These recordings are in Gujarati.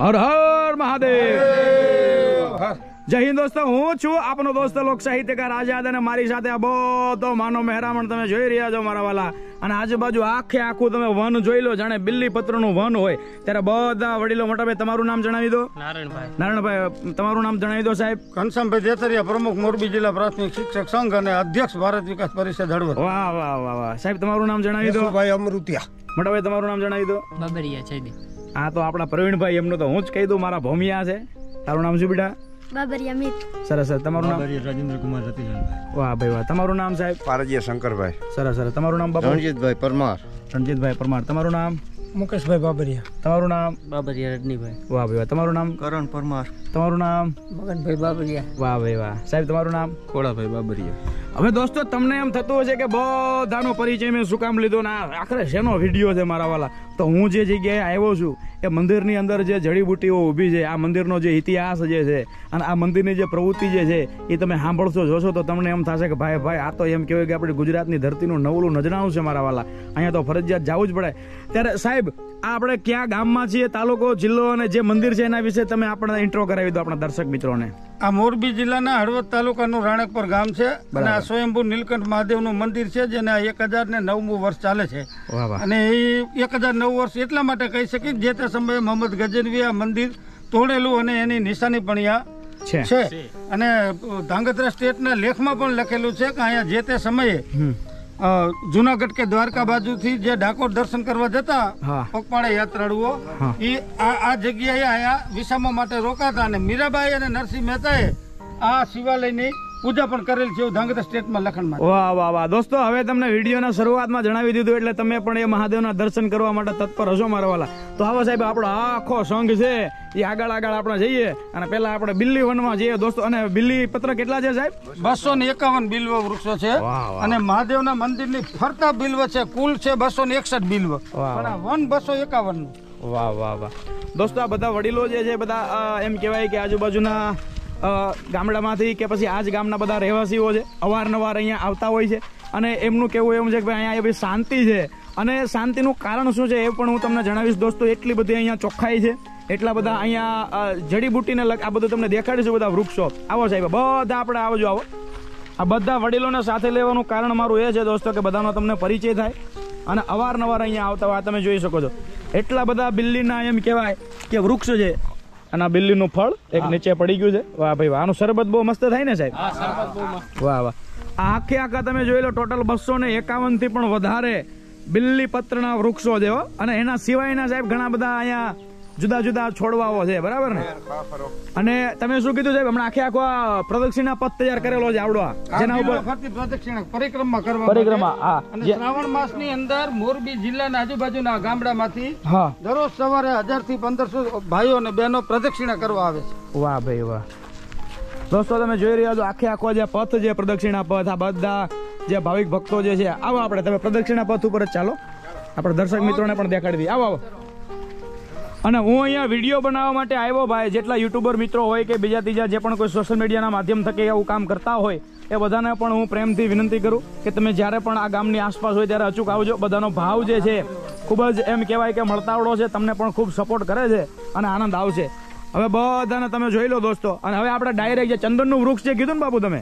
હર હર મહાદેવ. જય હિન્દ દોસ્તો હું છું આપનો દોસ્ત લોક સાહિત્યકાર આઝાદ અને મારી સાથે આ બધો માનો મહેરામણ તમે જોઈ રહ્યા છો મારા વાલા. અને આજુબાજુ આખે આખું તમે વન જોઈ લો જાણે બિલ્લી પત્રનું વન હોય. ત્યારે બધા વડીલો મોટા ભાઈ તમારું નામ જણાવી દો. નારાયણભાઈ. નારાયણભાઈ તમારું નામ જણાવી દો સાહેબ. ઘનશ્યામભાઈ જેતરિયા પ્રમુખ મોરબી જિલ્લા પ્રાથમિક શિક્ષક સંઘ અને અધ્યક્ષ ભારત વિકાસ પરિષદ હળવદ. વાહ વાહ વાહ વાહ. સાહેબ તમારું નામ જણાવી દો. ભાઈ અમૃતિયા. મોટા ભાઈ તમારું નામ જણાવી દો. બાબરિયા જયદી આ તો આપણા પ્રવીણભાઈ એમનું તો હું જ કહી દઉં મારા ભોમિયા છે. તારું નામ શું બેટા? બાબરિયા મિત. સરસ તમારું નામ? રાજેન્દ્ર કુમાર રતિલાલભાઈ. વાહ ભાઈ વાહ. તમારું નામ સાહેબ? પારજીયા શંકરભાઈ. સરસ સરસ. તમારું નામ બાપુ? રણજીતભાઈ પરમાર. રણજીતભાઈ પરમાર. તમારું નામ? મુકેશભાઈ બાબરિયા. તમારું નામ? બાબરિયા રજનીભાઈ. વાહ ભાઈ વાહ. તમારું નામ? કરણ પરમાર. તમારું નામ? મગનભાઈ બાબરિયા. વાહ ભાઈ વાહ. સાહેબ તમારું નામ? ખોડાભાઈ બાબરિયા. હવે દોસ્તો તમને એમ થતું હશે કે બધાનો પરિચય મેં શું કામ લીધો ને આખરે શેનો વીડિયો છે મારા વાલા? તો હું જે જગ્યાએ આવ્યો છું એ મંદિરની અંદર જે જડીબુટ્ટીઓ ઊભી છે આ મંદિરનો જે ઇતિહાસ જે છે અને આ મંદિરની જે પ્રવૃત્તિ જે છે એ તમે સાંભળશો જોશો તો તમને એમ થશે કે ભાઈ ભાઈ આ તો એમ કહેવાય કે આપણે ગુજરાતની ધરતીનું નવલું નજરાણું છે મારા વાલા. અહીંયા તો ફરજિયાત જવું જ પડે. ત્યારે સાહેબ આ આપણે ક્યાં ગામમાં છીએ તાલુકો જિલ્લો અને જે મંદિર છે એના વિશે તમે આપણને ઇન્ટ્રો કરાવી દો આપણા દર્શક મિત્રોને. આ મોરબી જિલ્લાના હળવદ તાલુકાનું રાણકપર ગામ છે અને આ સ્વયંભૂ નીલકંઠ મહાદેવનું મંદિર છે જેને એક હજાર ને નવમું વર્ષ ચાલે છે. અને એ એક હજાર નવ વર્ષ એટલા માટે કહી શકીએ કે જે તે સમયે મોહમ્મદ ગજનવી આ મંદિર તોડેલું અને એની નિશાની પણ અહીંયા છે. અને ધાંગધ્રા સ્ટેટના લેખમાં પણ લખેલું છે કે અહીંયા જે તે સમયે જુનાગઢ કે દ્વારકા બાજુથી જે ડાકોર દર્શન કરવા જતા. પગપાળા યાત્રાળુઓ એ આ આ જગ્યાએ આયા વિસામા માટે રોકાતા અને મીરાબાઈ અને નરસિંહ મહેતાએ આ શિવાલયની પૂજા પણ કરેલ છે એવું ધાંગધ્રા સ્ટેટમાં લખણમાં વાહ વાહ વાહ. દોસ્તો હવે તમને વિડીયોના શરૂઆતમાં જણાવી દીધું એટલે તમે પણ એ મહાદેવના દર્શન કરવા માટે તત્પર હશો મારવાલા તો આવો સાહેબ આપણો આખો સંઘ છે એ આગળ આગળ આપણે જઈએ અને પેલા આપણે બિલ્લી વનમાં જઈએ. દોસ્તો અને બિલ્લી પત્ર કેટલા છે સાહેબ? બસો ને એકાવન બિલ્વ વૃક્ષો છે. અને મહાદેવના મંદિરની ફરતા બિલ્વ છે. કુલ છે બસો ને એકસઠ બિલ્વ. વન બસો એકાવન વાહ વાહ વાહ. દોસ્તો આ બધા વડીલો જે છે બધા એમ કહેવાય કે આજુબાજુના ગામડામાંથી કે પછી આ જ ગામના બધા રહેવાસીઓ છે, અવારનવાર અહીંયા આવતા હોય છે. અને એમનું કહેવું એવું છે કે ભાઈ અહીંયા એવી શાંતિ છે. અને શાંતિનું કારણ શું છે એ પણ હું તમને જણાવીશ દોસ્તો, એટલી બધી અહીંયા ચોખ્ખાઈ છે. એટલા બધા અહીંયા જડીબુટીને લગ, આ બધું તમને દેખાડીશું બધા વૃક્ષો. આવો સાહેબ, બધા આપણે આવજો આવો. આ બધા વડીલોને સાથે લેવાનું કારણ મારું એ છે દોસ્તો કે બધાનો તમને પરિચય થાય. અને અવારનવાર અહીંયા આવતા હોય તમે જોઈ શકો છો. એટલા બધા બિલ્લીના એમ કહેવાય કે વૃક્ષ છે અને આ બિલ્લીનું ફળ એક નીચે પડી ગયું છે. વાહ ભાઈ વાહ. આનું શરબત બહુ મસ્ત થાય ને સાહેબ? વાહ વાહ. આ આખે આખા તમે જોઈ લો ટોટલ બસો ને એકાવનથી પણ વધારે બિલ્લી પત્રના વૃક્ષો જેવો અને એના સિવાયના સાહેબ ઘણા બધા અહીંયા જુદા જુદા છોડવાઓ છે બરાબર ને? અને તમે શું કીધું સાહેબ હમણાં આખે આખો પ્રદક્ષિણા પથ તૈયાર કરેલો છે આવડો. જેના ઉપર પ્રદક્ષિણા પરિક્રમા કરવા પરિક્રમા હા. અને શ્રાવણ માસની અંદર મોરબી જિલ્લાના આજુબાજુના ગામડામાંથી હા. દરરોજ સવારે હજારથી પંદરસો ભાઈઓ અને બહેનો પ્રદક્ષિણા કરવા આવે છે. વાહ ભાઈ વાહ. દોસ્તો તમે જોઈ રહ્યા છો આખે આખો જે પથ જે પ્રદક્ષિણા પથ આ બધા જે ભાવિક ભક્તો જે છે આવો આપણે તમે પ્રદક્ષિણા પથ ઉપર જ ચાલો. આપણે દર્શક મિત્રોને પણ દેખાડી દઈએ. આવો આવો. અને હું અહીંયા વીડિયો બનાવવા માટે આવ્યો ભાઈ. જેટલા યુટ્યુબર મિત્રો હોય કે બીજા ત્રીજા જે પણ કોઈ સોશિયલ મીડિયાના માધ્યમ થકી એવું કામ કરતા હોય એ બધાને પણ હું પ્રેમથી વિનંતી કરું કે તમે જ્યારે પણ આ ગામની આસપાસ હોય ત્યારે અચૂક આવજો. બધાનો ભાવ જે છે ખૂબ જ એમ કહેવાય કે મળતાવડો છે તમને પણ ખૂબ સપોર્ટ કરે છે અને આનંદ આવશે. હવે બધાને તમે જોઈ લો દોસ્તો. અને હવે આપણે ડાયરેક્ટ જે ચંદનનું વૃક્ષ છે કીધું ને બાપુ તમે?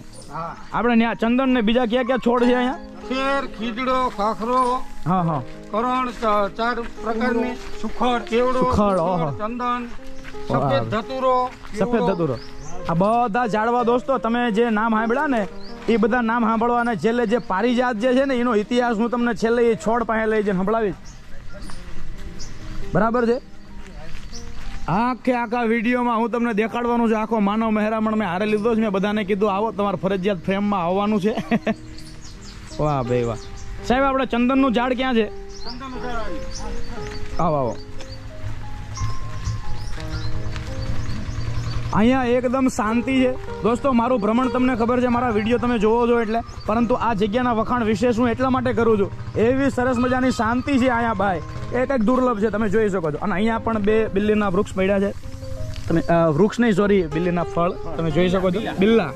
આપણે ત્યાં ચંદન ને બીજા ક્યાં ક્યાં છોડ છે અહીંયા? ખેર ખીજડો ખાખરો હા હા. કરણ ચાર પ્રકારની સુખડ કેવડો સુખડ, ચંદન સફેદ ધતુરો સફેદ ધતુરો. આ બધા જાળવા દોસ્તો તમે જે નામ સાંભળ્યા ને એ બધા નામ સાંભળવા અને છેલ્લે જે પારિજાત જે છે ને એનો ઇતિહાસ હું તમને છેલ્લે એ છોડ પાસે લઈ જઈને સંભળાવીશ. બરાબર છે? આખે આખા વિડીયોમાં હું તમને દેખાડવાનું છે આખો માનવ મહેરામણ મેં હારે લીધો છે મેં બધાને કીધું આવો તમારે ફરજિયાત ફ્રેમમાં આવવાનું છે. વાહ ભાઈ વાહ. સાહેબ આપણે ચંદનનું ઝાડ ક્યાં છે? આવો આવો. અહીંયા એકદમ શાંતિ છે. દોસ્તો મારું ભ્રમણ તમને ખબર છે મારા વીડિયો તમે જોવો છો એટલે. પરંતુ આ જગ્યાના વખાણ વિશેષ હું એટલા માટે કરું છું? એવી સરસ મજાની શાંતિ છે અહીંયા ભાઈ. એ કંઈક દુર્લભ છે તમે જોઈ શકો છો. અને અહીંયા પણ બે બિલ્લીના વૃક્ષ પડ્યા છે. તમે વૃક્ષ નહીં સોરી બિલ્લીના ફળ. તમે જોઈ શકો છો. બિલ્લા.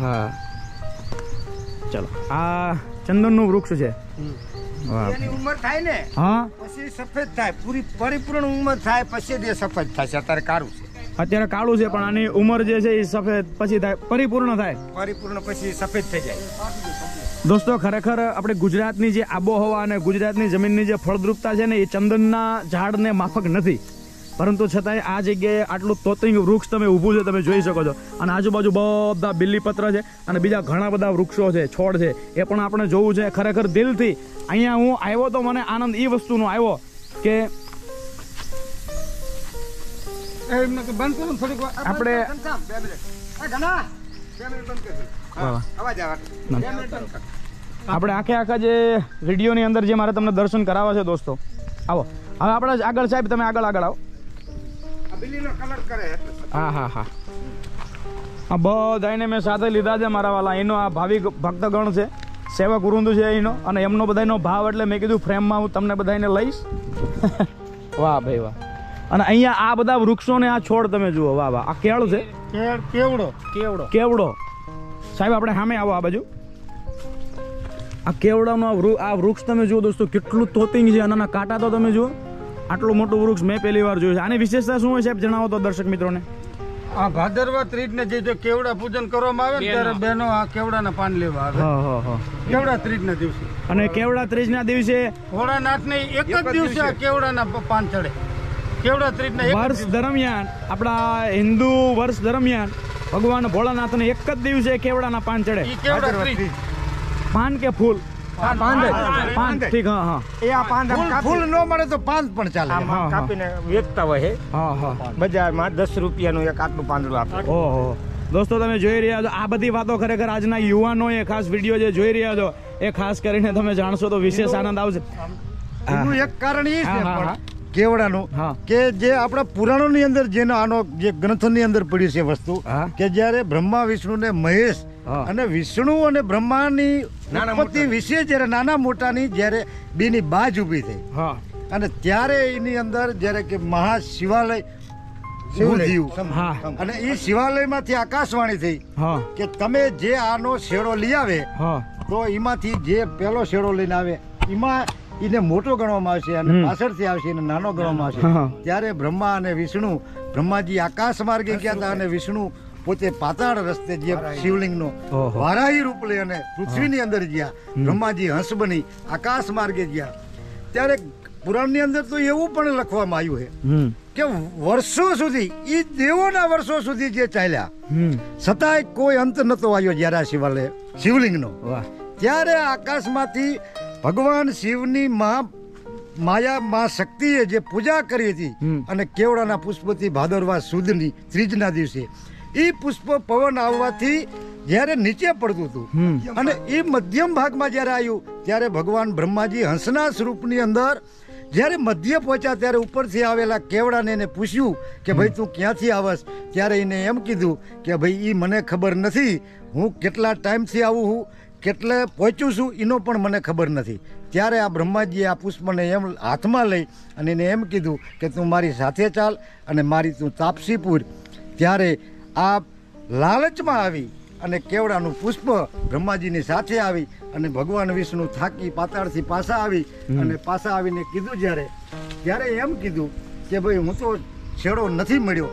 હા. ચલો. આ ચંદનનું વૃક્ષ છે. એની ઉંમર થાય ને હા? પછી સફેદ થાય પૂરી પરિપૂર્ણ ઉંમર થાય પછી જ સફેદ થશે અત્યારે કાળું છે. અત્યારે કાળું છે પણ આની ઉંમર જે છે એ સફેદ પછી થાય પરિપૂર્ણ થાય. પરિપૂર્ણ પછી સફેદ થઈ જાય. દોસ્તો ખરેખર આપણે ગુજરાતની જે આબોહવા અને ગુજરાતની જમીનની જે ફળદ્રુપતા છે ને એ ચંદનના ઝાડને માફક નથી. પરંતુ છતાંય આ જગ્યાએ આટલું તોતિંગ વૃક્ષ તમે ઊભું છે તમે જોઈ શકો છો. અને આજુબાજુ બધા બિલ્લીપત્ર છે અને બીજા ઘણા બધા વૃક્ષો છે છોડ છે. એ પણ આપણે જોવું છે ખરેખર દિલથી. અહીંયા હું આવ્યો તો મને આનંદ એ વસ્તુનો આવ્યો કે. આપણે. આપણે આખે આખા જે વિડીયોની અંદર જે મારે તમને દર્શન કરાવવા છે દોસ્તો આવો. હવે આપણે આગળ સાહેબ તમે આગળ આગળ આવો. આ કલર કરે હા હા હા. આ બધાને મેં સાથે લીધા છે મારા વાલા. એનો આ ભાવિક ભક્તગણ છે સેવક વૃંદ છે એનો. અને એમનો બધાનો ભાવ એટલે મેં કીધું ફ્રેમમાં હું તમને બધાને લઈશ. વાહ ભાઈ વાહ. અને અહીંયા આ બધા વૃક્ષો ને આ છોડ તમે જુઓ. વાહ વાહ. આ કેળ છે. કેવડો? કેવડો? કેવડો? સાહેબ આપણે સામે આવો આ બાજુ. આ કેવડાનો આ વૃક્ષ તમે જુઓ દોસ્તો કેટલું તોતિંગ છે. અને કાંટા તો તમે જુઓ. આટલું મોટું વૃક્ષ મેં પહેલી વાર જોયું છે. આની વિશેષતા શું હોય સાહેબ જણાવો તો દર્શક મિત્રોને. આ ભાદરવા ત્રીજ ને જે જો કેવડા પૂજન કરવામાં આવે ને ત્યારે બહેનો આ કેવડાના પાન લેવા આવે. હા હા હા. કેવડા ત્રીજ ના દિવસે. અને કેવડા ત્રીજના દિવસે? ભોળાનાથ ને એક જ દિવસે આ કેવડાના પાન ચડે. કેવડા ત્રીજ ના વર્ષ દરમિયાન આપણા હિન્દુ વર્ષ દરમિયાન ભગવાન ભોળાનાથને એક જ દિવસે કેવડાના પાન ચડે? કેવડા પાન કે ફૂલ? પાંદ. જ. ઠીક હા હા. એ આ પાંદ ફૂલ ફૂલ ન મળે તો પાંદ પણ ચાલે. કાપીને વેચતા હોય હા. હા બજારમાં દસ રૂપિયાનું એક આટલું પાંદડું આપે. ઓહો. દોસ્તો તમે જોઈ રહ્યા છો આ બધી વાતો ખરેખર આજના યુવાનોએ ખાસ વીડિયો જે જોઈ રહ્યા છો એ ખાસ કરીને તમે જાણશો તો વિશેષ આનંદ આવશે. એનું એક કારણ એ છે કેવડાનું કે જે આપણા પુરાણોની અંદર જેનો આનો જે ગ્રંથની અંદર પડી છે વસ્તુ હા. કે જ્યારે બ્રહ્મા વિષ્ણુ ને મહેશ. અને વિષ્ણુ અને બ્રહ્માની ઉત્પત્તિ વિશે જ્યારે નાના મોટાની જ્યારે બેની બાજ ઊભી થઈ. અને ત્યારે એની અંદર જ્યારે કે મહા શિવાલય. ઊભું થયું. અને એ શિવાલયમાંથી આકાશવાણી થઈ કે તમે જે આનો શેડો લઈ આવે તો એમાંથી જે પેલો શેડો લઈને આવે એમાં એને મોટો ગણવામાં આવશે અને પાછળથી આવશે એને નાનો ગણવામાં આવશે. ત્યારે બ્રહ્મા અને વિષ્ણુ બ્રહ્માજી આકાશ માર્ગે ગયા હતા અને વિષ્ણુ પોતે પાતાળ રસ્તે જે શિવલિંગનો. વારાહી રૂપ લઈ અને પૃથ્વીની અંદર ગયા બ્રહ્માજી હંસ બની આકાશ માર્ગે ગયા ત્યારે પુરાણની અંદર તો એવું પણ લખવામાં આવ્યું છે કે વર્ષો સુધી એ દેવોના વર્ષો સુધી જે ચાલ્યા છતાંય કોઈ અંત નતો આવ્યો જ્યારે આ શિવાલય શિવલિંગનો. વાહ. ત્યારે આકાશમાંથી ભગવાન શિવની મા માયા માં શક્તિએ જે પૂજા કરી હતી અને કેવડાના પુષ્પથી ભાદરવા સુદની ત્રીજના દિવસે એ પુષ્પ પવન આવવાથી જ્યારે નીચે પડતું હતું અને એ મધ્યમ ભાગમાં જ્યારે આવ્યું ત્યારે ભગવાન બ્રહ્માજી હંસના સ્વરૂપની અંદર જ્યારે મધ્ય પહોંચ્યા ત્યારે ઉપરથી આવેલા કેવડાને એને પૂછ્યું કે ભાઈ તું ક્યાંથી આવસ? ત્યારે એને એમ કીધું કે ભાઈ એ મને ખબર નથી હું કેટલા ટાઈમથી આવું હું કેટલે પહોંચ્યું છું એનો પણ મને ખબર નથી. ત્યારે આ બ્રહ્માજીએ આ પુષ્પને એમ હાથમાં લઈ અને એને એમ કીધું કે તું મારી સાથે ચાલ અને મારી તું તાપસીપુર ત્યારે આ લાલચમાં આવી અને કેવડાનું પુષ્પ બ્રહ્માજીની સાથે આવી અને ભગવાન વિષ્ણુ થાકી પાતાળથી પાછા આવી અને પાછા આવીને કીધું જ્યારે ત્યારે એમ કીધું કે ભાઈ હું તો છેડો નથી મળ્યો.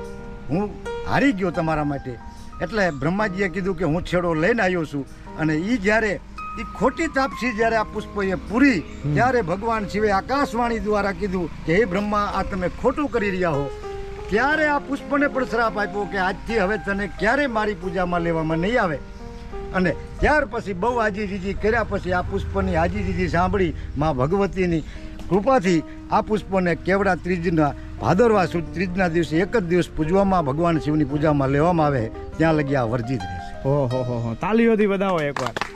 હું હારી ગયો તમારા માટે. એટલે બ્રહ્માજીએ કીધું કે હું છેડો લઈને આવ્યો છું. અને એ જ્યારે એ ખોટી તાપસી જ્યારે આ પુષ્પ એ પૂરી ત્યારે ભગવાન શિવે આકાશવાણી દ્વારા કીધું કે હે બ્રહ્મા આ તમે ખોટું કરી રહ્યા હો. ત્યારે આ પુષ્પને પણ શ્રાપ આપ્યો કે આજથી હવે તને ક્યારે મારી પૂજામાં લેવામાં નહીં આવે? અને ત્યાર પછી બહુ હાજીજીજી કર્યા પછી આ પુષ્પની હાજીજીજી સાંભળી મા ભગવતીની કૃપાથી આ પુષ્પને કેવડા ત્રીજના, ભાદરવા સુદ ત્રીજના દિવસે એક જ દિવસ પૂજવામાં ભગવાન શિવની પૂજામાં લેવામાં આવે, ત્યાં લગી આ વર્જિત રહેશે. ઓહો, હો હો. તાલીઓથી વધાવો એકવાર.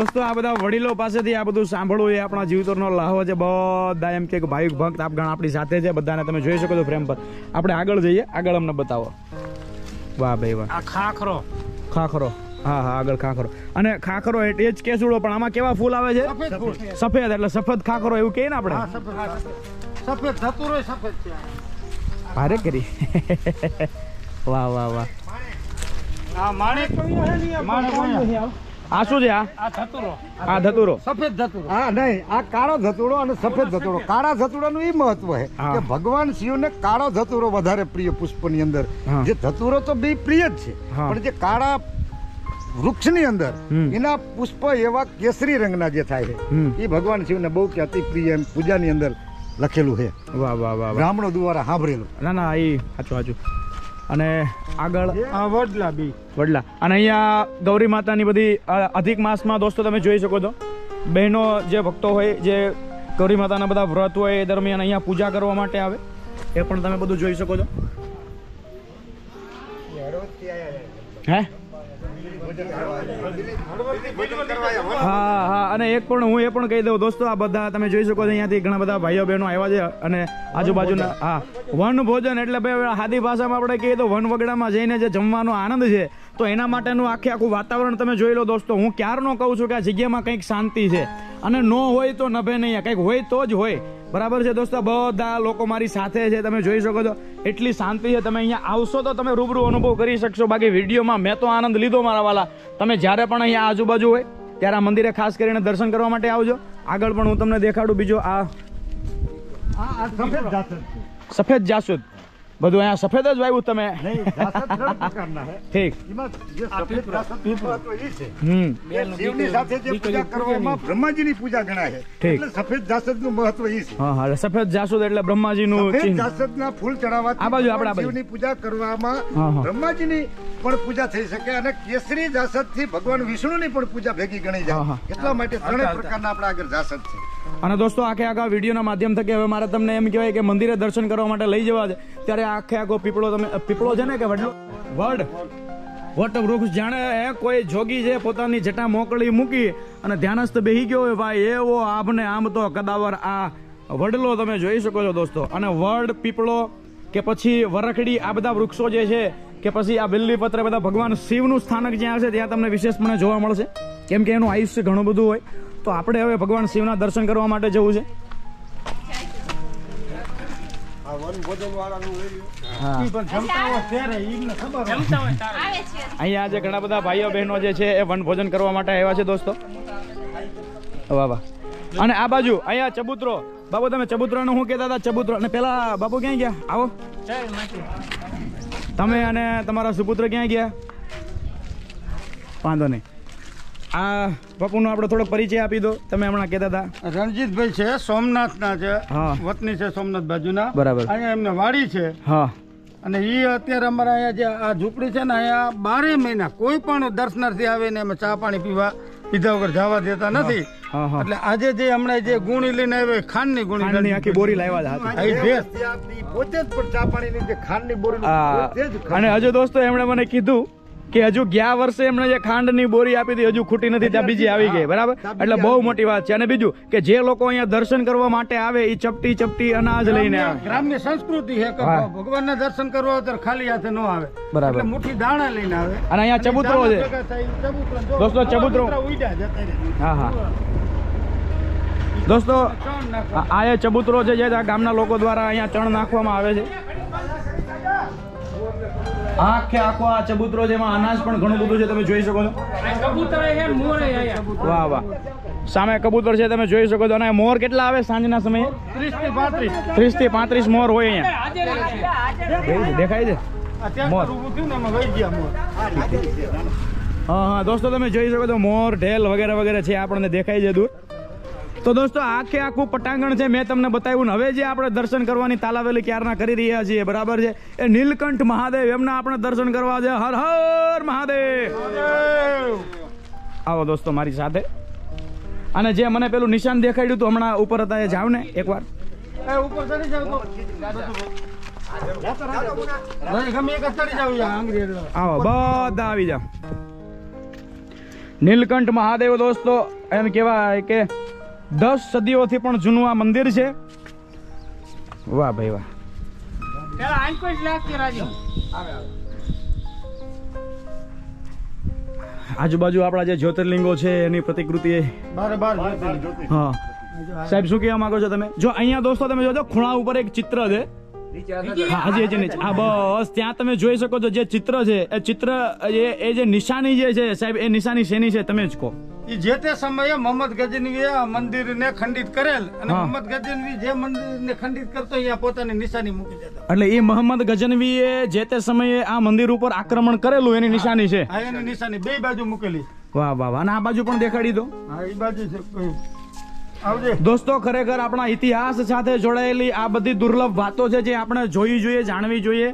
દોસ્તો આ બધા વડીલો પાસેથી આ બધું સાંભળવું એ આપણા જીવતરનો લાહો છે બધા. એમ કે ભાઈ ભક્ત આપગણ આપણી સાથે છે બધાને તમે જોઈ શકો છો ફ્રેમ પર. આપણે આગળ જઈએ. આગળ અમને બતાવો. વાહ ભાઈ વાહ. ખાખરો. ખાખરો. હા હા આગળ ખાખરો. અને ખાખરો એટલે એ જ કેસુડો પણ આમાં કેવા ફૂલ આવે છે? સફેદ એટલે સફેદ ખાખરો એવું કહે ને હા આપણે સફેદ. સફેદ થતું રહે સફેદ છે. ભારે કરી. વાહ વાહ વાહ. આ માણેક માણેક. આ શું છે આ? આ ધતુરો. આ ધતુરો. સફેદ ધતુરો. હા નહીં આ કાળો ધતુરો અને સફેદ ધતુરો. કાળા ધતુડાનું એ મહત્વ છે કે ભગવાન શિવને કાળો ધતુરો વધારે પ્રિય પુષ્પની અંદર. જે ધતુરો તો બે પ્રિય જ છે પણ જે કાળા વૃક્ષની અંદર એના પુષ્પ એવા કેસરી રંગના જે થાય છે એ ભગવાન શિવને બહુ કે અતિ પ્રિય એમ પૂજાની અંદર લખેલું છે. વાહ વાહ વાહ વાહ. બ્રાહ્મણો દ્વારા સાંભળેલું. ના ના એ સાચું સાચું. અને આગળ વડલા બી. વડલા. અને અહીંયા ગૌરી માતાની બધી અધિક માસમાં દોસ્તો તમે જોઈ શકો છો. બહેનો જે ભક્તો હોય જે ગૌરી માતાના બધા વ્રત હોય એ દરમિયાન અહીંયા પૂજા કરવા માટે આવે. એ પણ તમે બધું જોઈ શકો છો. હે? હા હા, અને એક પણ હું એ પણ કહી દઉં, દોસ્તો, આ બધા તમે જોઈ શકો છો, અહીંયાથી ઘણા બધા ભાઈઓ બહેનો આવ્યા છે, અને આજુબાજુના, હા વન ભોજન એટલે ભાઈ હાદી ભાષામાં આપણે કહીએ તો વન વગડામાં જઈને જે જમવાનો આનંદ છે તો એના માટેનું આખે આખું વાતાવરણ તમે જોઈ લો દોસ્તો. હું ક્યારનો કહું છું કે આ જગ્યામાં કંઈક શાંતિ છે. અને ન હોય તો નભે નહીં. કંઈક હોય તો જ હોય. બરાબર છે દોસ્તો? બધા લોકો મારી સાથે છે. તમે જોઈ શકો છો. એટલી શાંતિ છે. તમે અહીંયા આવશો તો તમે રૂબરૂ અનુભવ કરી શકશો. બાકી વિડીયોમાં મેં તો આનંદ લીધો મારા વાલા. તમે જ્યારે પણ અહીંયા આજુબાજુ હોય, ત્યારે આ મંદિરે ખાસ કરીને દર્શન કરવા માટે આવજો. આગળ પણ હું તમને દેખાડું. બીજો આ સફેદ જાસૂદ. બધું અહીંયા સફેદ જ વાવ્યું તમે. જાસદ ઠીક. એમાં જે સફેદ જાસદનું મહત્વ એ છે. હમ. કે શિવની સાથે જે પૂજા કરવામાં બ્રહ્માજીની પૂજા ગણાય એટલે સફેદ જાસદનું મહત્વ એ છે. હા હા સફેદ જાસૂદ એટલે બ્રહ્માજીનું સફેદ ચિહ્ન. જાસદના ફૂલ ચડાવવાથી આ બાજુ, આપણે ભગવાન બાજુ. શિવની પૂજા કરવામાં હા, હા. બ્રહ્માજીની પણ પૂજા થઈ શકે અને કેસરી જાસદથી ભગવાન વિષ્ણુની પણ પૂજા ભેગી ગણી. જાય. એટલા માટે ત્રણેય પ્રકારના આપણા આગળ જાસદ છે. અને દોસ્તો આખે આખા વિડીયોના માધ્યમ થકી હવે મારે તમને એમ કહેવાય કે મંદિરે દર્શન કરવા માટે લઈ જવા છે. ત્યારે આખે આખો પીપળો તમે, પીપળો છે ને કે વડલો? વડ. વટ વૃક્ષ જાણે કોઈ જોગી છે, પોતાની જટા મોકળી મૂકી અને ધ્યાનસ્થ બેહી ગયો હોય, ભાઈ, એવો આભને આમ તો કદાવર આ વડલો તમે જોઈ શકો છો દોસ્તો. અને વડ, પીપળો કે પછી વરખડી, આ બધા વૃક્ષો જે છે, કે પછી આ બિલ્લીપત્ર બધા ભગવાન શિવનું સ્થાનક જ્યાં છે ત્યાં તમને વિશેષપણે જોવા મળશે. કેમ કે એનું આયુષ્ય ઘણું બધું હોય. તો આપણે હવે ભગવાન શિવના દર્શન કરવા માટે જવું છે. અહીંયા આજે ઘણા બધા ભાઈઓ બહેનો જે છે એ વન ભોજન કરવા માટે આવ્યા છે દોસ્તો. વાહ વાહ. અને આ બાજુ અહીંયા ચબૂતરો. બાબુ તમે ચબૂતરાનું શું કહેતા હતા? ચબૂતરો. અને પેલા બાબુ ક્યાં ગયા? આવો. તમે અને તમારા સુપુત્ર ક્યાં ગયા? વાંધો નહીં. આ બાપુનો આપણો થોડો પરિચય આપી દો. તમે હમણાં કહેતા હતા. રણજીતભાઈ છે સોમનાથના છે હા. વતની છે સોમનાથ બાજુના. બરાબર. અહીંયા એમને વાડી છે. હા. અને એ અત્યારે અમારા અહીંયા જે આ ઝૂંપડી છે ને અહીંયા બારે મહિના કોઈ પણ દર્શનાર્થી આવે ને અમે ચા પાણી પીવા પીધા વગર જવા દેતા નથી. હા હા એટલે આજે જે હમણાં જે ગુણી લઈને આવ્યો ખાંડની ગુણી ખાંડની આખી બોરી લાવ્યા હતા પોતે જ પણ ચા પાણીની જે ખાંડની ખાંડ. અને હજુ દોસ્તો એમણે મને કીધું કે હજુ ગયા વર્ષે એમણે જે ખાંડની બોરી આપી હતી હજુ ખૂટી નથી ત્યાં બીજી આવી ગઈ બરાબર? એટલે બહુ મોટી વાત છે. અને બીજું કે જે લોકો અહીંયા દર્શન કરવા માટે આવે એ ચપટી ચપટી અનાજ લઈને આવે. ગ્રામ્ય સંસ્કૃતિ છે કે. ભગવાનના દર્શન કરવા હોય ખાલી હાથે ન આવે. બરાબર. મુઠ્ઠી દાણા લઈને આવે. અને અહીંયા ચબૂતરો છે. દોસ્તો, ચબૂતરો. હા હા. દોસ્તો આ ચબુતરો એ ચબૂતરો છે જે ગામના લોકો દ્વારા અહીંયા ચણ નાખવામાં આવે છે. આખે આખો આ ચબૂતરો જેમાં અનાજ પણ ઘણું બધું છે તમે જોઈ શકો છો. વાહ વાહ. સામે કબૂતર છે તમે જોઈ શકો છો. અને મોર કેટલા આવે સાંજના સમયે? ત્રીસથી પાંત્રીસ. મોર હોય અહીંયા. દેખાય છે? મોર. હા હા દોસ્તો તમે જોઈ શકો છો મોર ઢેલ વગેરે વગેરે છે આપણને દેખાય છે દૂર. તો દોસ્તો આખે આખું પટાંગણ છે મેં તમને બતાવ્યું ને હવે જે આપણે દર્શન કરવાની તાલાવેલી ક્યારના કરી રહ્યા છીએ બરાબર છે? એ નીલકંઠ મહાદેવ એમના આપણે દર્શન કરવા છે. હર હર મહાદેવ! આવો દોસ્તો મારી સાથે. અને જે મને પેલું નિશાન દેખાડ્યું હતું હમણાં ઉપર હતા એ જાવ ને એકવાર. જાવ જાવ. આવો બધા આવી જાઓ. નીલકંઠ મહાદેવ દોસ્તો એમ કહેવાય કે દસ સદીઓથી પણ જૂનું આ મંદિર છે. વાહ ભાઈ વાહ. આજુબાજુ આપણા જે જ્યોતિર્લિંગો છે એની પ્રતિકૃતિ બારે બાર જ્યોતિર્લિંગ. હા. સાહેબ શું કહેવા માંગો છો તમે? જો અહીંયા દોસ્તો તમે જોજો ખૂણા ઉપર એક ચિત્ર છે. હા હજી હજી નીચે. હા બસ ત્યાં તમે જોઈ શકો છો જે ચિત્ર છે. એ ચિત્ર એ એ જે નિશાની જે છે સાહેબ એ નિશાની શેની છે તમે જ કહો. ઈ જે તે સમયે મોહમ્મદ ગજનવીએ આ મંદિરને ખંડિત કરેલ અને મોહમ્મદ ગજનવી જે મંદિરને ખંડિત કરતો અહીંયા પોતાની નિશાની મૂકી દેતો. એટલે એ મોહમ્મદ ગજનવીએ જે તે સમયે આ મંદિર ઉપર આક્રમણ કરેલું એની નિશાની છે? હા એની નિશાની બે બાજુ મૂકેલી. વાહ વાહ વાહ. અને આ બાજુ પણ દેખાડી દો. હા એ બાજુ છે. દોસ્તો ખરેખર આપણા ઇતિહાસ સાથે જોડાયેલી આ બધી દુર્લભ વાતો છે જે આપણે જોવી જોઈએ જાણવી જોઈએ.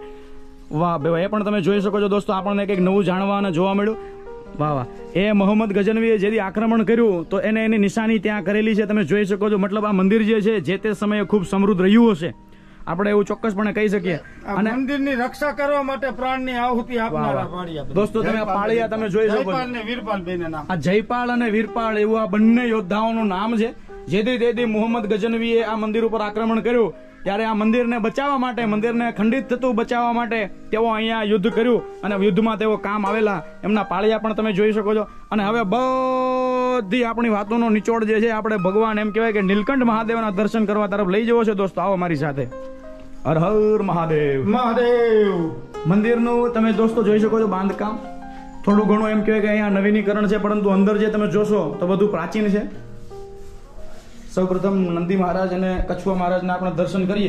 વાહ ભાઈ એ પણ તમે જોઈ શકો છો દોસ્તો આપણને કંઈક નવું જાણવા અને જોવા મળ્યું. વાહ વાહ. એ મોહમ્મદ ગજનવીએ જેથી આક્રમણ કર્યું તો એને એની નિશાની ત્યાં કરેલી છે. તમે જોઈ શકો છો મતલબ આ મંદિર જે છે જે તે સમયે ખૂબ સમૃદ્ધ રહ્યું હશે. આપણે એવું ચોક્કસપણે કહી શકીએ. અને અને મંદિરની રક્ષા કરવા માટે પ્રાણની આહુતિ આપનારા દોસ્તો તમે પાળિયા તમે જોઈ શકો છો. વીરપાલ બેને આ જયપાલ અને વીરપાલ એવું આ બંને યોદ્ધાઓનું નામ છે. જેથી તેથી મોહમ્મદ ગજનવીએ આ મંદિર ઉપર આક્રમણ કર્યું. ત્યારે આ મંદિરને બચાવવા માટે મંદિરને ખંડિત થતું બચાવવા માટે તેઓ અહીંયા યુદ્ધ કર્યું. અને યુદ્ધમાં તેઓ કામ આવેલા. એમના પાળિયા પણ તમે જોઈ શકો છો. અને હવે બધી આપણી વાતોનો નિચોડ જે છે આપણે ભગવાન એમ કહેવાય કે નીલકંઠ મહાદેવના દર્શન કરવા તરફ લઈ જવો છે. દોસ્તો આવો મારી સાથે. હર હર મહાદેવ. મહાદેવ. મંદિરનું તમે દોસ્તો જોઈ શકો છો બાંધકામ. થોડું ઘણું એમ કહેવાય કે અહીંયા નવીનીકરણ છે પરંતુ અંદર જે તમે જોશો તો બધું પ્રાચીન છે. સૌપ્રથમ નંદી મહારાજ અને કછુઆ મહારાજના આપણે દર્શન કરીએ.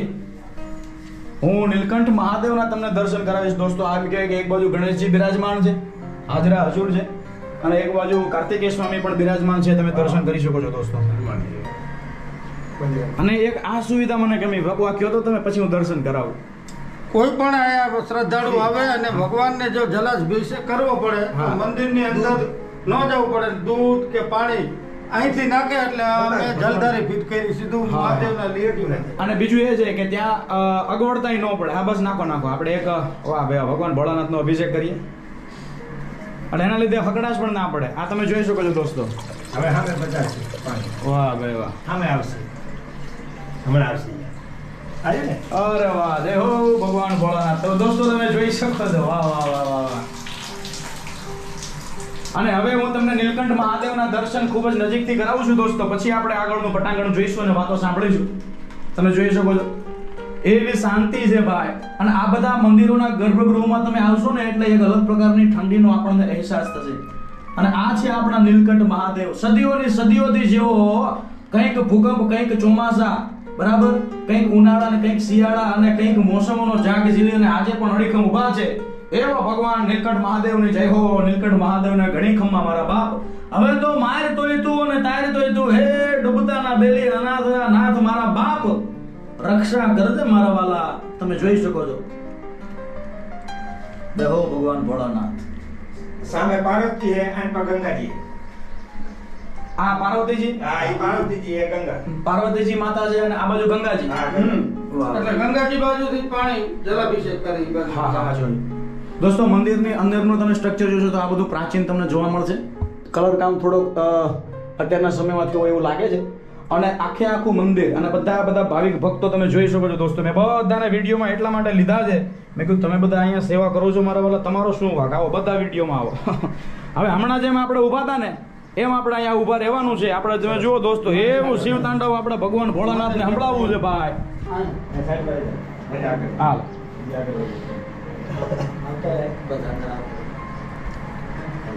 હું નીલકંઠ મહાદેવના તમને દર્શન કરાવીશ દોસ્તો. આ કહેવાય કે એક બાજુ ગણેશજી બિરાજમાન છે હાજરા હજુર છે અને એક બાજુ કાર્તિકેય સ્વામી પણ બિરાજમાન છે તમે દર્શન કરી શકો છો દોસ્તો. અને એક આ સુવિધા મને ગમી. આ કયો તો તમે પછી હું દર્શન કરાવું. કોઈ પણ આયા શ્રદ્ધાળુ આવે અને ભગવાનને જો જલાભિષેક કરવો પડે મંદિરની અંદર ન જવું પડે. દૂધ કે પાણી. અહીંથી નાખે એટલે અમે જલધારી ફિટ કરી સીધું. મહાદેવના લીએટી અને બીજું એ છે કે ત્યાં અગવડતાય ન પડે. આ બસ નાખો નાખો. આપણે એક વાહ ભાઈ ભગવાન ભોળાનાથનો અભિષેક કરીએ. અને એના લીધે હકડાશ પણ ના પડે. આ તમે જોઈ શકો છો દોસ્તો. હવે સામે બતાવશે. વાહ ભાઈ વાહ. સામે આવશે. હમણાં આવશે. અરે વાહ જય હો ભગવાન ભોળાનાથ. તો દોસ્તો તમે જોઈ શકો છો. વાહ વાહ વાહ વાહ. અને હવે હું તમને નીલકંઠ મહાદેવના દર્શન ખૂબ જ નજીકથી કરાવું છું દોસ્તો. પછી આપણે આગળનું પટાંગણ જોઈશું અને વાતો સાંભળીશું. તમે જોઈ શકો છો. એવી શાંતિ છે ભાઈ. અને આ બધા મંદિરોના ગર્ભગૃહમાં તમે આવશો ને એટલે એક અલગ પ્રકારની ઠંડીનો આપણને અહેસાસ થશે. અને આ છે આપણા નીલકંઠ મહાદેવ. સદીઓની સદીઓથી જેઓ કંઈક ભૂકંપ, કંઈક ચોમાસા, બરાબર? કંઈક ઉનાળા અને કંઈક શિયાળા અને કંઈક મોસમોનો જાગ ઝીલી અને આજે પણ અડીખમ ઊભા છે. એવા ભગવાન નીલકંઠ મહાદેવની જય હો નીલકંઠ મહાદેવને ઘણી ખમ્મા મારા બાપ. હવે તો માર તોય તું અને તાર તોય તું હે ડૂબતાના બેલી અનાથના નાથ મારા બાપ રક્ષા કરજે મારા વાલા. તમે જોઈ શકો છો. દેહો ભગવાન ભોળાનાથ. સામે પાર્વતી હે અને પર ગંગાજી. હે. આ પાર્વતીજી? હા એ પાર્વતીજી હે ગંગા. પાર્વતીજી માતા છે અને આ બાજુ ગંગાજી. હા. એટલે ગંગાજી બાજુથી પાણી જલાભિષેક કરી બાજુ. હા હા જોયું. દોસ્તો મંદિરની અંદરનું તમે સ્ટ્રક્ચર જોશો તો આ બધું પ્રાચીન તમને જોવા મળશે. કલર કામ થોડોક અત્યારના સમયમાં થયો એવું લાગે છે. અને આખે આખું મંદિર અને બધા બધા ભાવિક ભક્તો તમે જોઈ શકો છો દોસ્તો. મેં બધાને વિડીયોમાં એટલા માટે લીધા છે. મેં કીધું તમે બધા અહીંયા સેવા કરો છો મારા વાલા તમારો શું વાક? આવો બધા વિડીયોમાં આવો. હવે હમણાં જેમ આપણે ઊભા હતા ને એમ આપણે અહીંયા ઊભા રહેવાનું છે. આપણે તમે જુઓ દોસ્તો એવું શિવ તાંડવ આપણે ભગવાન ભોળાનાથને સંભળાવવું છે ભાઈ. એ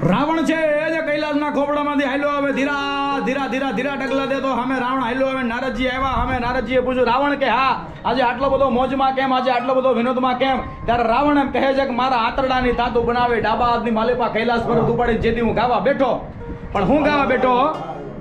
રાવણ છે, એ જે કૈલાસના ખોપડામાંથી હાલ્યો આવે, ધીરા ધીરા ધીરા ધીરા ડગલા દેતો રાવણ હાલ્યો આવે, નારદજી આવ્યા, સામે નારદજીએ પૂછ્યું, રાવણ કે હા, આજે આટલો બધો મોજમાં કેમ, આજે આટલો બધો વિનોદમાં કેમ? ત્યારે રાવણ એમ કહે છે કે મારા આંતરડાની તાતુ બનાવે, ડાબા હાથની માલિપા કૈલાસ પર ઉપાડી જેથી હું ગાવા બેઠો. પણ હું ગાવા બેઠો?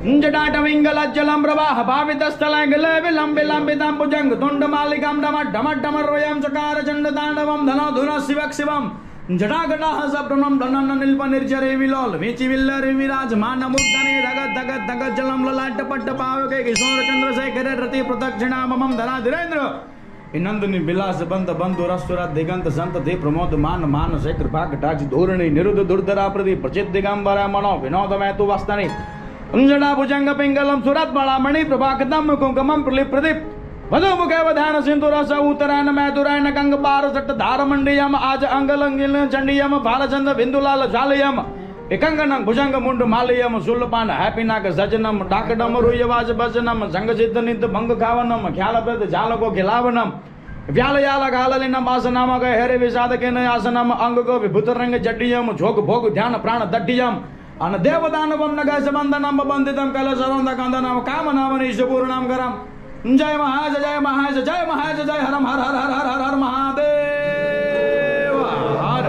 જડાટ વિંગલ જલમ પ્રવાહ ભાવિત સ્થલા ગલે વિલંબે લાંબે દામ ભુજંગ તુંડ માલિકામ ડમટ ડમટ ડમર રોયમ ચકાર ચંડ તાંડવમ ધનો ધુન શિવક શિવમ જડા ગડા હસ પ્રણમ ધનન નીલપ નિર્જરે વિલોલ વેચી વિલ્લર વિરાજ માન મુક્તની ધગત ધગત ધગત જલમ લલાટ ટપટ ટપાવ કે કિશોર ચંદ્ર શેખર રતિ પ્રદક્ષિણા મમ ધરા ધીરેન્દ્ર ઇનંદની વિલાસ બંધ બંધુ રસ્તુરાત દિગંત સંત ધે પ્રમોદ માન માન શેખર ભાગ ટાજ ધોરણી નિરુદ્ધ દુર્ધરા પ્રતિ પ્રચિત દિગંબરા મનો વિનોદ મેતુ વાસ્તાની અંજડા ભુજંગ પિંગલમ સુરત બાળામણી પ્રભાકદમ કુંકમમ પ્રલિપ પ્રદીપ. વધુ મુખે વધાન સિંધુ રસ, ઉત્તરાયણ મેતુરાયણ ગંગ બાર, સટ ધાર મંડિયમ આજ અંગલંગિલ, ચંડિયમ, ભાલચંદ બિંદુલાલ જાલયમ એકંગનમ ભુજંગ, મુંડ, માલયમ, સુલપાન હેપીનાક સજનમ, ડાકડમ, રૂયવાજ, ભજનમ સંગ સિદ્ધ નિત ભંગ ખાવનમ ખ્યાલ પ્રદ જાલકો ખિલાવનમ વ્યાલયાલ, ગાલલિના માસનામ ગય હેરે વિષાદ અને દેવદાનવમ નગા સંબંધનામ બંધિતમ કલ સરોંદ કંદનામ કામ નામ કરમ જય મહાજ જય મહાજ જય મહાજ જય હરમ હર હર હર હર હર હર મહાદેવ હર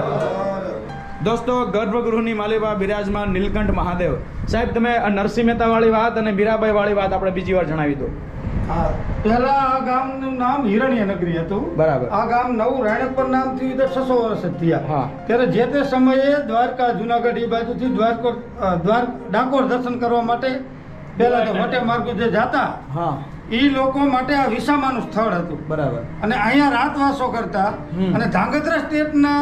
દોસ્તો ગર્ભગૃહની માલિકા બિરાજમાન નીલકંઠ મહાદેવ સાહેબ તમે નરસિંહ મહેતા વાળી વાત અને મીરાબાઈ વાળી વાત આપણે બીજી વાર જણાવી દો. પહેલા આ ગામનું નામ હિરણ્ય નગરી હતું. બરાબર. આ ગામ નવું રાણકપર નામથી તો છસો વર્ષ જ થયા. હા. ત્યારે જે તે સમયે દ્વારકા જુનાગઢ એ બાજુથી દ્વારકોર દ્વાર ડાકોર દર્શન કરવા માટે પહેલા તો વટે માર્ગે જે જતા હા. એ લોકો માટે આ વિસામાનું સ્થળ હતું. બરાબર. અને અહીંયા રાતવાસો કરતા અને ધાંગધ્રા સ્ટેટના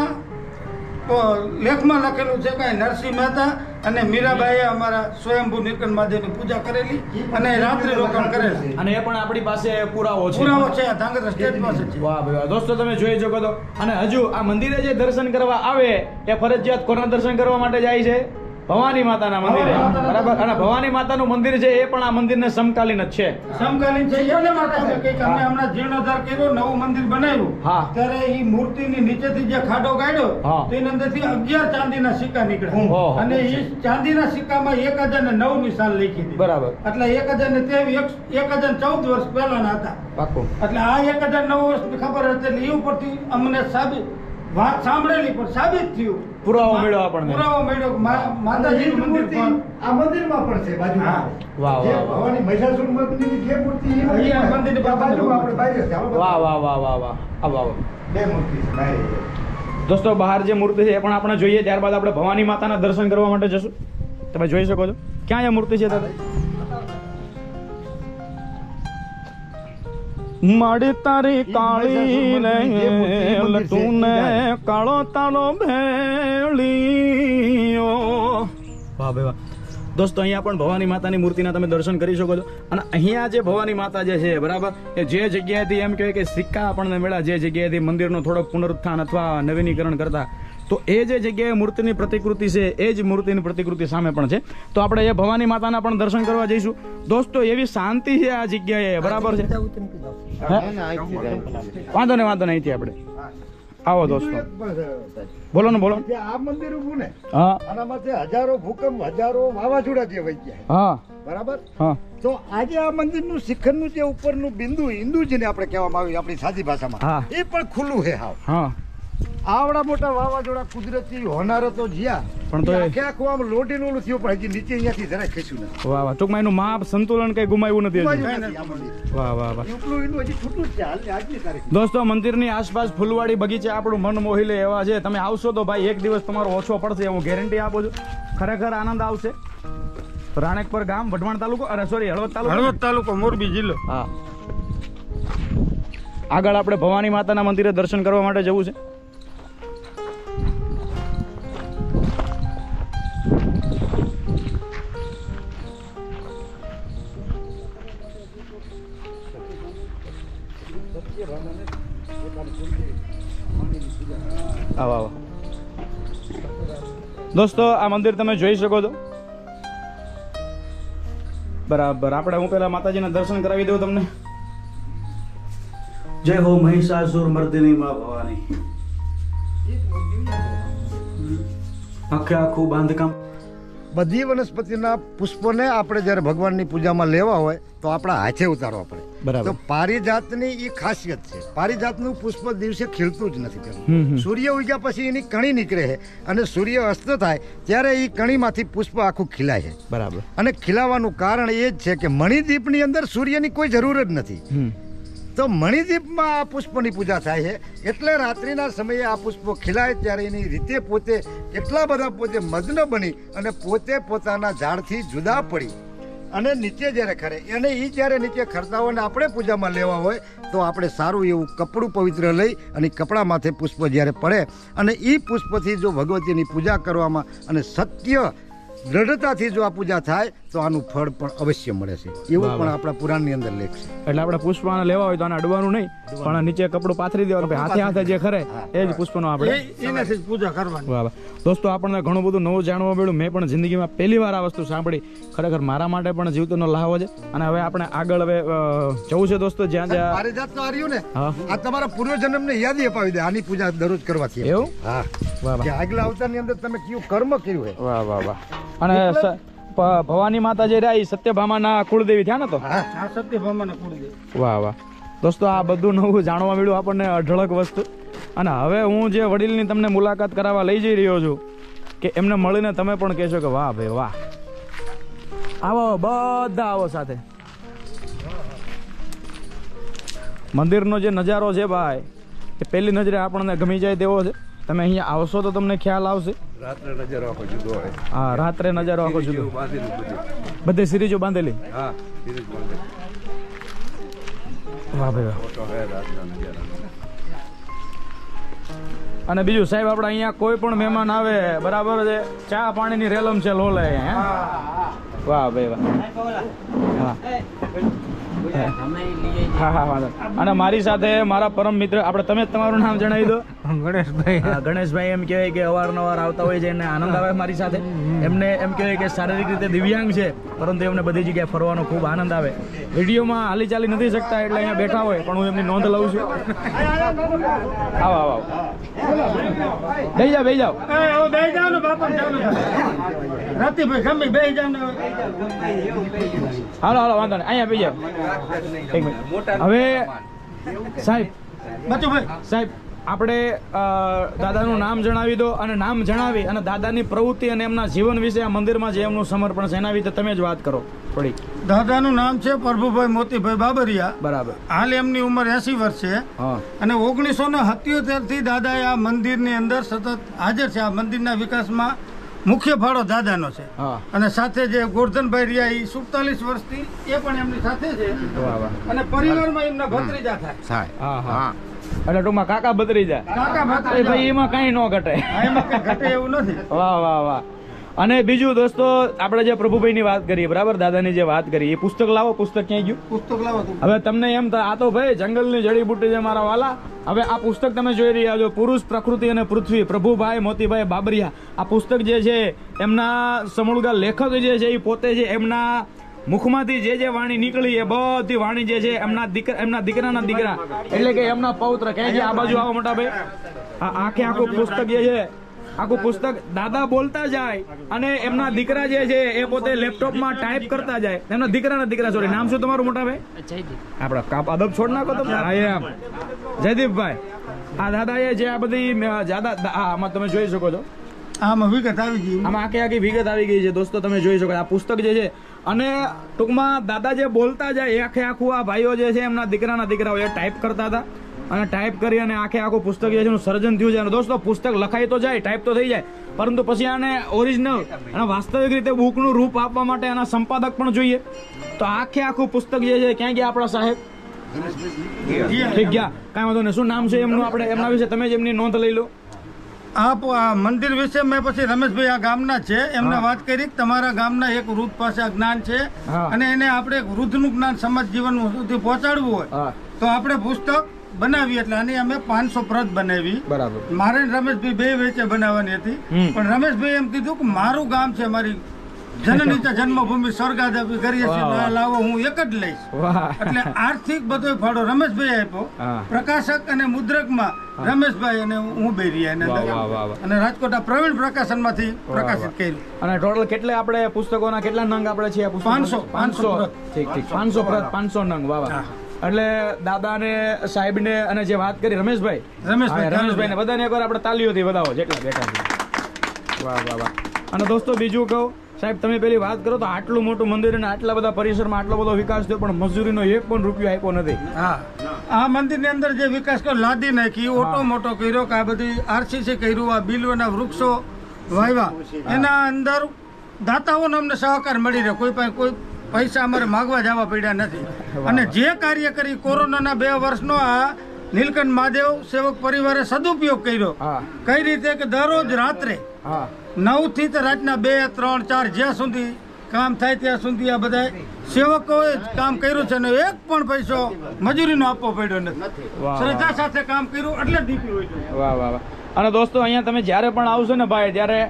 અ, લેખમાં લખેલું છે કે નરસિંહ મહેતા અને મીરાબાઈએ અમારા સ્વયંભૂ નીલકંઠ મહાદેવની પૂજા કરેલી અને રાત્રિ રોકાણ કરેલ. અને એ પણ આપણી પાસે પુરાવો છે. પુરાવો છે ધાંગધ્રા સ્ટેટ પાસે છે. વાહ ભાઈ દોસ્તો તમે જોઈ શકો તો. અને હજુ આ મંદિરે જે દર્શન કરવા આવે એ ફરજિયાત કોના દર્શન કરવા માટે જાય છે? ભવાની માતાના મંદિરે. બરાબર? અને ભવાની માતાનું મંદિર છે એ પણ આ મંદિરને સમકાલીન જ છે. સમકાલીન છે. એટલા માટે અમે અમે હમણાં જીર્ણોદ્ધાર કર્યો નવું મંદિર બનાવ્યું. હા. ત્યારે એ મૂર્તિની નીચેથી જે ખાડો કાઢ્યો હા. તેની અંદરથી અગિયાર ચાંદીના સિક્કા નીકળ્યા. અને એ ચાંદીના સિક્કામાં એક હજાર ને નવ નિશાન સાલ લખી દીધી. બરાબર. એટલે એક હજાર ને તેવી એક હજાર ચૌદ વર્ષ પહેલાના હતા. પાક્કું એટલે આ એક હજાર નવ વર્ષની ખબર હતી એટલે એ ઉપરથી અમને સાબિત વાત સાંભળેલી પણ સાબિત થયું. પુરાવો મળ્યો આપણને. પુરાવો મળ્યો માતાજીનું મંદિર મૂર્તિ પણ આ મંદિરમાં પણ છે બાજુ વાહ, વાહ. ભવાની મહિષાસુર મર્દિની જે મૂર્તિ અહીંયા મંદિરની આ બાજુમાં આપણે બાજુ છે. વાહ વાહ વાહ વાહ વાહ. આ વાહ. બે મૂર્તિ છે બારે. દોસ્તો બહાર જે મૂર્તિ છે એ પણ આપણે જોઈએ. ત્યારબાદ આપણે ભવાની માતાના દર્શન કરવા માટે જશું. તમે જોઈ શકો છો. ક્યાં એ મૂર્તિ છે દાદા? માડી તારી કાળી ને લટુને કાળો તાળો ભેળીઓ વાહ ભાઈ વાહ. દોસ્તો અહીંયા પણ ભવાની માતાની મૂર્તિના તમે દર્શન કરી શકો છો. અને અહીંયા જે ભવાની માતા જે છે બરાબર એ જે જગ્યાએથી એમ કહેવાય કે સિક્કા આપણને મળ્યા જે જગ્યાએથી મંદિરનો થોડોક પુનરુત્થાન અથવા નવીનીકરણ કરતા તો એ જે જગ્યાએ મૂર્તિની પ્રતિકૃતિ છે એ જ મૂર્તિની પ્રતિકૃતિ સામે પણ છે. તો આપણે એ ભવાની માતાના પણ દર્શન કરવા જઈશું. દોસ્તો એવી શાંતિ છે આ જગ્યાએ. બરાબર છે? વાંધો નહીં વાંધો નહીં આપણે. આવો દોસ્તો. બોલો ને બોલો આ મંદિર ઉભું ને? હા. માથે હજારો ભૂકંપ હજારો વાવાઝોડા જે વહી ગયા. હા. બરાબર? હા. તો આજે આ મંદિરનું શિખરનું જે ઉપરનું બિંદુ હિન્દુ જેને આપણે કહેવામાં આવ્યું આપણી સાદી ભાષામાં. એ પણ ખુલ્લું છે હા હા. આવડા મોટા વાવાઝોડા કુદરતી હોનારો તો જ્યાં. પણ તો આખે આખું આમ લોટીનું ઓલું થયું પણ હજી નીચે અહીંયાથી જરાય ખેંચ્યું વાહ વાહ. ટૂંકમાં એનું માપ સંતુલન કઈ ગુમાવ્યું નથી. વાહ વાહ વાહ. દોસ્તો મંદિરની આસપાસ ફૂલવાડી બગીચા આપણું મન મોહી લે એવા છે. તમે આવશો તો ભાઈ એક દિવસ તમારો ઓછો પડશે હું ગેરંટી આપું છું. ખરેખર આનંદ આવશે. રાણેકપર ગામ વઢવાણ તાલુકો અરે સોરી હળવદ તાલુકો. હળવદ તાલુકો મોરબી જિલ્લો. હા. આગળ આપણે ભવાની માતાના મંદિરે દર્શન કરવા માટે જવું છે. આવો આવો. દોસ્તો આ મંદિર તમે જોઈ શકો છો. બરાબર. આપણે હું પેલા માતાજીના દર્શન કરાવી દઉં તમને. જય હો મહિષાસુર મર્દિની મા ભવાની. આખે આખું બાંધકામ. બધી વનસ્પતિના પુષ્પોને આપણે જ્યારે ભગવાનની પૂજામાં લેવા હોય તો આપણા હાથે ઉતારવા પડે બરાબર. તો પારિજાતની એ ખાસિયત છે. પારિજાતનું પુષ્પ દિવસે ખીલતું જ નથી પેલું સૂર્ય ઉગ્યા પછી એની કણી નીકળે છે અને સૂર્ય અસ્ત થાય ત્યારે એ કણીમાંથી પુષ્પ આખું ખીલાય છે. બરાબર. અને ખીલાવાનું કારણ એ જ છે કે મણિદીપની અંદર સૂર્યની કોઈ જરૂર જ નથી. તો મણિદીપમાં આ પુષ્પની પૂજા થાય છે. એટલે રાત્રિના સમયે આ પુષ્પો ખીલાય ત્યારે એની રીતે પોતે એટલા બધા પોતે મગ્ન બની અને પોતે પોતાના ઝાડથી જુદા પડી. અને નીચે જ્યારે ખરે, અને એ જ્યારે નીચે ખરતા હોય અને આપણે પૂજામાં લેવા હોય, તો આપણે સારું એવું કપડું પવિત્ર લઈ અને કપડા માથે પુષ્પ જ્યારે પડે, અને એ પુષ્પથી જો ભગવતીની પૂજા કરવામાં અને સત્ય દ્રઢતાથી જો આ પૂજા થાય તો આનું ફળ પણ અવશ્ય મળે છે. એવું પણ આપણા પુરાણની અંદર લેખ છે. એટલે આપણે પુષ્પાને લેવા હોય તો આને અડવાનું નહીં પણ નીચે કપડું પાથરી દેવાનું હાથે હાથે જે ખરે એ જ પુષ્પનો આપણે એનાથી પૂજા કરવાની. વાહ દોસ્તો આપણને ઘણું બધું નવું જાણવા મળ્યું. મેં પણ જિંદગીમાં પહેલી વાર આ વસ્તુ સાંભળી. ખરેખર મારા માટે પણ જીવતનો લાવો છે. અને હવે આપણે આગળ હવે જવું છે દોસ્તો જ્યાં જ્યાં પારિજાત તો હાર્યું ને આ તમારા પૂર્વજન્મને યાદી અપાવી દે આની પૂજા દરરોજ કરવાથી. એવું? હા. વાહ વાહ. આગલા અવતારની અંદર તમે કયું કર્મ કર્યું છે વાહ વાહ વાહ. અને ભવાની માતા જે રહ્યા એ સત્યભામાના કુળદેવી થયા ને તો? વાહ વાહ. દોસ્તો આ બધું નવું જાણવા મળ્યું આપણને અઢળક વસ્તુ. અને હવે હું જે વડીલની તમને મુલાકાત કરાવવા લઈ જઈ રહ્યો છું કે એમને મળીને તમે પણ કહેશો કે વાહ ભાઈ વાહ. આવો બધા આવો સાથે. મંદિરનો જે નજારો છે ભાઈ એ પહેલી નજરે આપણને ગમી જાય તેવો છે. તમે અહીંયા આવશો તો તમને ખ્યાલ આવશે. રાત્રે નજર આખો જુદો હોય. હા રાત્રે નજારો આખો જુદો. બધે. સિરીજો બાંધેલી? હા સિરીજ બાંધેલી. વાહ ભાઈ વાહ. ફોટો હે રાતના નજારા. અને બીજું સાહેબ આપણે અહીંયા કોઈ પણ મહેમાન આવે બરાબર છે? ચા પાણીની રેલમ છે લોલે લે વાહ ભાઈ વાહ. હા. હા. હા વાંધો. અને મારી સાથે મારા પરમ મિત્ર આપણે તમે જ તમારું નામ જણાવી દો. ગણેશભાઈ. ગણેશભાઈ એમ કહેવાય કે અવારનવાર આવતા હોય છે એને આનંદ આવે મારી સાથે. એમને એમ કહેવાય કે શારીરિક રીતે દિવ્યાંગ છે પરંતુ એમને બધી જગ્યાએ ફરવાનો ખૂબ આનંદ આવે. વિડીયોમાં હાલી ચાલી નથી શકતા એટલે અહીંયા બેઠા હોય પણ હું એમની નોંધ લઉં છું. આવો આવો આવો. બેહી જાઓ બેહી જાઓ. બેહી જાઓ ને બાપા ચાલુ ગમે બેહી જાઓ ને. હાલો હાલો વાંધો નહીં. અહીંયા બેહી જાઓ. એક મિનિટ હવે સાહેબ સાહેબ આપણે દાદાનું નામ જણાવી દો અને નામ જણાવી અને દાદાની પ્રવૃત્તિ અને એમના જીવન વિશે આ મંદિરમાં જે એમનું સમર્પણ છે એના વિશે તમે જ વાત કરો. થોડી. દાદાનું નામ છે પ્રભુભાઈ મોતીભાઈ બાબરિયા. બરાબર. હાલ એમની ઉંમર એસી વર્ષ છે. અને ઓગણીસો ને સત્યોતેરથી દાદાએ આ મંદિરની અંદર સતત હાજર છે. આ મંદિરના વિકાસમાં મુખ્ય ફાળો દાદાનો છે. હા. અને સાથે જે ગોરધનભાઈ રહ્યા એ સુડતાલીસ વર્ષથી એ પણ એમની સાથે છે. વાહ વાહ. અને પરિવારમાં એમના ભત્રીજા થાય. હા હા. એટલે ટૂંકમાં કાકા ભત્રીજા. જાય કાકા ભત્રીજા. ભાઈ એમાં કઈ ન ઘટે. એમાં કઈ ઘટે એવું નથી. વાહ વાહ વાહ. અને બીજું દોસ્તો આપણે જે પ્રભુભાઈની વાત કરીએ બરાબર? દાદાની જે વાત કરી એ પુસ્તક લાવો પુસ્તક ક્યાંય ગયું? પુસ્તક લાવો હવે તમને એમ આ તો ભાઈ જંગલની જડીબુટ્ટી છે મારા વાલા. હવે આ પુસ્તક તમે જોઈ રહ્યા છો પુરુષ પ્રકૃતિ અને પૃથ્વી. પ્રભુભાઈ મોતીભાઈ બાબરિયા. આ પુસ્તક જે છે એમના સમૂળગા લેખક જે છે એ પોતે છે એમના મુખમાંથી જે જે વાણી નીકળી એ બધી વાણી જે છે એમના દીકરા એમના દીકરાના દીકરા. એટલે કે એમના પૌત્ર. કે છે આ બાજુ આવો મોટા ભાઈ. આ આખે આખું પુસ્તક જે છે આખું પુસ્તક દાદા બોલતા જાય અને એમના દીકરા જે છે એ પોતે લેપટોપમાં ટાઈપ કરતા જાય. એમના દીકરાના દીકરા સોરી નામ શું તમારું મોટા ભાઈ? જયદીપ. આપડા કાપ અદબ છોડ નાખો તમે. જયદીપભાઈ આ દાદા એ જે આ બધી દાદા આમાં તમે જોઈ શકો છો. આમાં વિગત આવી ગઈ. આમાં આખી આખી વિગત આવી ગઈ છે. દોસ્તો તમે જોઈ શકો આ પુસ્તક જે છે અને ટૂંકમાં દાદા જે બોલતા જાય એ આખે આખું આ ભાઈઓ જે છે એમના દીકરાના દીકરાઓ એ ટાઈપ કરતા હતા. અને ટાઈપ કરી અને આખે આખું પુસ્તક જે છે એનું સર્જન થયું છે. અને દોસ્તો પુસ્તક લખાઈ તો જાય ટાઈપ તો થઈ જાય. પરંતુ પછી આને ઓરિજિનલ અને વાસ્તવિક રીતે બુકનું રૂપ આપવા માટે આના સંપાદક પણ જોઈએ. તો આખે આખું પુસ્તક જે છે ક્યાં ગયા આપણા સાહેબ? ઠીક ગયા કાંઈ વાંધો નહીં. શું નામ છે એમનું આપણે? એમના વિશે તમે જ એમની નોંધ લઈ લો. આ મંદિર વિશે મેં પછી રમેશભાઈ આ ગામના છે. એમને વાત કરી. તમારા ગામના એક વૃદ્ધ પાસે જ્ઞાન છે. અને એને આપણે વૃદ્ધનું જ્ઞાન સમાજ જીવન સુધી પહોંચાડવું હોય તો આપણે પુસ્તક બનાવી એટલે આની અમે પાંચસો પ્રત બનાવી. બરાબર. મારે રમેશભાઈ બે વેચે બનાવવાની હતી. પણ રમેશભાઈ એમ કીધું કે મારું ગામ છે મારી જનનીતા જન્મભૂમિ સ્વર્ગાદેવી કરીએ છીએ લાવો હું એક જ લઈશ. એટલે આર્થિક બધો ફાળો રમેશભાઈ આપ્યો. પ્રકાશક અને મુદ્રકમાં રમેશભાઈ અને હું બે રહ્યા એના વાહ, અંદર. વાહ, વાહ, વાહ. અને રાજકોટ પ્રવીણ પ્રવીણ પ્રકાશનમાંથી પ્રકાશિત કર્યું. અને ટોટલ કેટલે આપણે પુસ્તકોના કેટલા નંગ આપણે છે પાંચસો, પાંચસો ઠીક ઠીક. પાંચસો પ્રત પાંચસો નંગ. વાહ વાહ. એટલે દાદાને સાહેબને અને જે વાત કરી રમેશભાઈ. રમેશભાઈ, રમેશભાઈ ને બધાને એકવાર આપણે તાલીઓથી વધાવો જેટલા બેઠા છે. વાહ વાહ વાહ. અને દોસ્તો બીજું કહું સાહેબ તમે પેલી વાત કરો તો આટલું મોટું મંદિર અને આટલા બધા પરિસરમાં આટલો બધો વિકાસ થયો પણ મજૂરીનો એક પણ રૂપિયો આપ્યો નથી. હા. આ મંદિરની અંદર જે વિકાસ કર્યો લાદી નાખી ઓટો મોટો કર્યો કે આ બધી આરસીસી કર્યું આ બિલવના વૃક્ષો વાવ્યા. એના અંદર દાતાઓનો અમને સહકાર મળી રહ્યો. કોઈ પાસે કોઈ પૈસા અમારે માગવા જવા પડ્યા નથી. અને જે કાર્ય કરી કોરોનાના બે વર્ષનો આ નીલકંઠ મહાદેવ સેવક પરિવારે સદુપયોગ કર્યો. કઈ રીતે કે દરરોજ રાત્રે નવથી તો રાતના બે ત્રણ ચાર જ્યાં સુધી કામ થાય ત્યાં સુધી આ બધા સેવકોએ કામ કર્યું છે ને એક પણ પૈસો મજૂરીનો આપવો પડ્યો નથી. શ્રદ્ધા સાથે કામ કર્યું એટલે દીપી હોય વાહ વાહ વાહ. અને દોસ્તો અહીંયા તમે જ્યારે પણ આવશો ને ભાઈ ત્યારે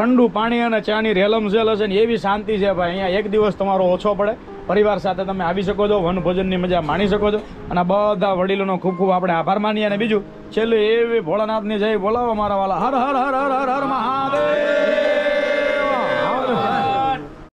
ઠંડુ પાણી અને ચાની રેલમ ઝેલ હશે ને એવી શાંતિ છે ભાઈ. અહીંયા એક દિવસ તમારો ઓછો પડે. પરિવાર સાથે તમે આવી શકો છો, વન ભોજનની મજા માણી શકો છો. અને બધા વડીલોનો ખૂબ ખૂબ આપણે આભાર માનીએ. અને બીજું, છેલ્લે એવી ભોળાનાથની જય બોલાવો મારા વાલા. હર હર હર હર હર હર મહાદેવ!